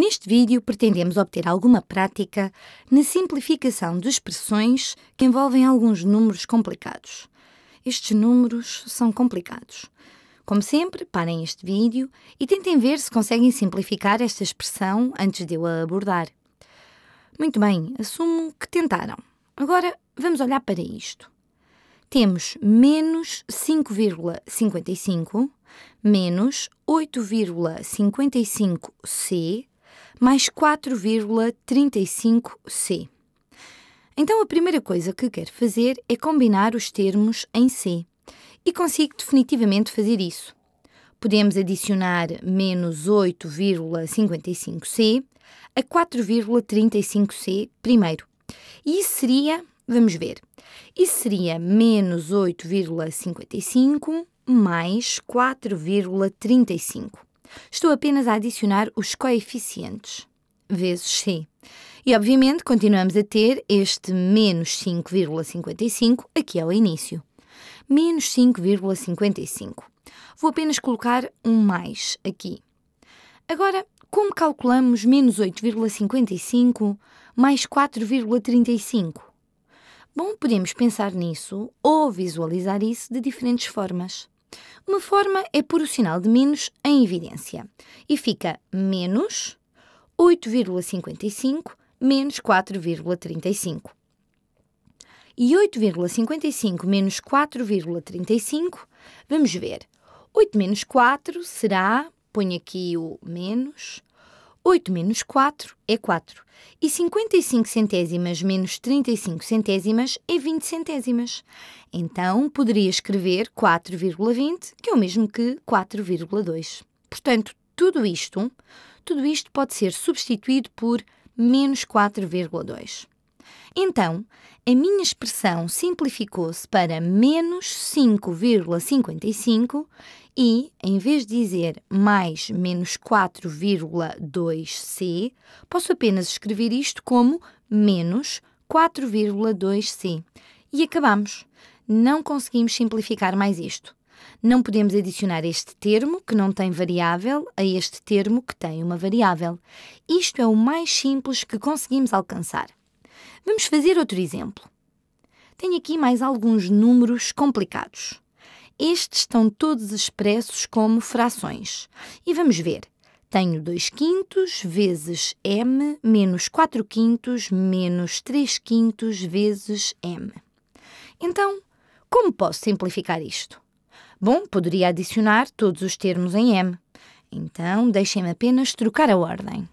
Neste vídeo pretendemos obter alguma prática na simplificação de expressões que envolvem alguns números complicados. Estes números são complicados. Como sempre, parem este vídeo e tentem ver se conseguem simplificar esta expressão antes de eu a abordar. Muito bem, assumo que tentaram. Agora vamos olhar para isto. Temos menos 5,55 menos 8,55c mais 4,35c. Então, a primeira coisa que quero fazer é combinar os termos em C. E consigo definitivamente fazer isso. Podemos adicionar menos 8,55c a 4,35c primeiro. E isso seria, vamos ver, isso seria menos 8,55 mais 4,35. Estou apenas a adicionar os coeficientes, vezes c. E, obviamente, continuamos a ter este menos 5,55 aqui ao início. Menos 5,55. Vou apenas colocar um mais aqui. Agora, como calculamos menos 8,55 mais 4,35? Bom, podemos pensar nisso ou visualizar isso de diferentes formas. Uma forma é pôr o sinal de menos em evidência e fica menos 8,55 menos 4,35. E 8,55 menos 4,35, vamos ver. 8 menos 4 será, ponho aqui o menos, 8 menos 4 é 4. E 55 centésimas menos 35 centésimas é 20 centésimas. Então, poderia escrever 4,20, que é o mesmo que 4,2. Portanto, tudo isto, tudo isto pode ser substituído por menos 4,2. Então, a minha expressão simplificou-se para menos 5,55 e, em vez de dizer mais menos 4,2c, posso apenas escrever isto como menos 4,2c. E acabamos. Não conseguimos simplificar mais isto. Não podemos adicionar este termo, que não tem variável, a este termo, que tem uma variável. Isto é o mais simples que conseguimos alcançar. Vamos fazer outro exemplo. Tenho aqui mais alguns números complicados. Estes estão todos expressos como frações. E vamos ver. Tenho 2 quintos vezes m menos 4 quintos menos 3 quintos vezes m. Então, como posso simplificar isto? Bom, poderia adicionar todos os termos em m. Então, deixem-me apenas trocar a ordem.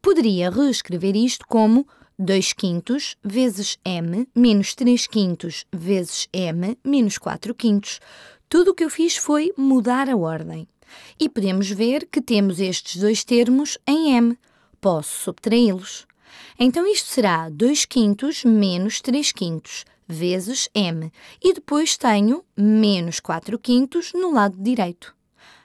Poderia reescrever isto como 2 quintos vezes m menos 3 quintos vezes m menos 4 quintos. Tudo o que eu fiz foi mudar a ordem. E podemos ver que temos estes dois termos em m. Posso subtraí-los. Então isto será 2 quintos menos 3 quintos vezes m. E depois tenho menos 4 quintos no lado direito.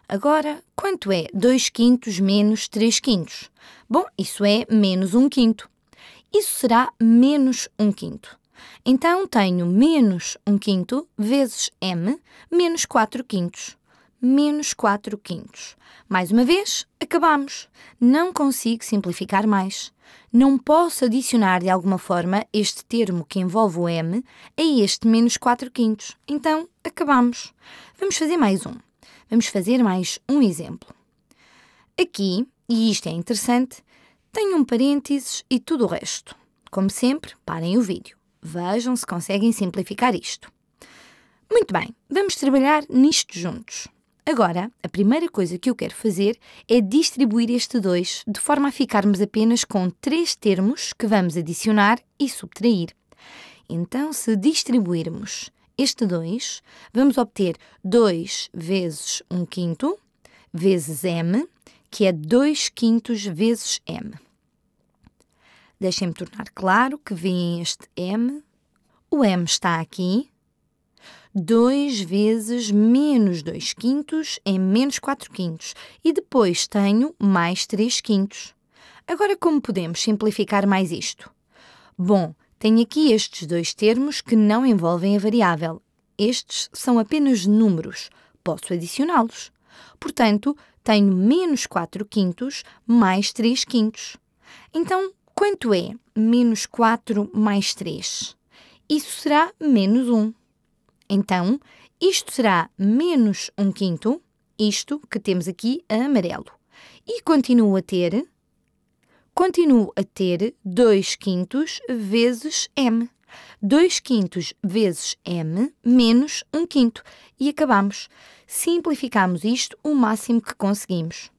Agora, quanto é 2 quintos menos 3 quintos? Bom, isso é menos 1 quinto. Isso será menos 1 quinto. Então, tenho menos 1 quinto vezes m menos 4 quintos. Menos 4 quintos. Mais uma vez, acabamos. Não consigo simplificar mais. Não posso adicionar de alguma forma este termo que envolve o m a este menos 4 quintos. Então, acabamos. Vamos fazer mais um. Vamos fazer mais um exemplo. Aqui, e isto é interessante, tenho um parênteses e tudo o resto. Como sempre, parem o vídeo. Vejam se conseguem simplificar isto. Muito bem, vamos trabalhar nisto juntos. Agora, a primeira coisa que eu quero fazer é distribuir este 2 de forma a ficarmos apenas com três termos que vamos adicionar e subtrair. Então, se distribuirmos este 2, vamos obter 2 vezes 1 quinto vezes m, que é 2 quintos vezes m. Deixem-me tornar claro que vem este m. O m está aqui 2 vezes menos 2 quintos é menos 4 quintos. E depois tenho mais 3 quintos. Agora, como podemos simplificar mais isto? Bom, tenho aqui estes dois termos que não envolvem a variável. Estes são apenas números. Posso adicioná-los. Portanto, tenho menos 4 quintos mais 3 quintos. Então, quanto é menos 4 mais 3? Isso será menos 1. Então, isto será menos 1 quinto, isto que temos aqui a amarelo. E continuo a ter, continuo a ter 2 quintos vezes m. 2 quintos vezes m menos 1 quinto. E acabamos. Simplificamos isto o máximo que conseguimos.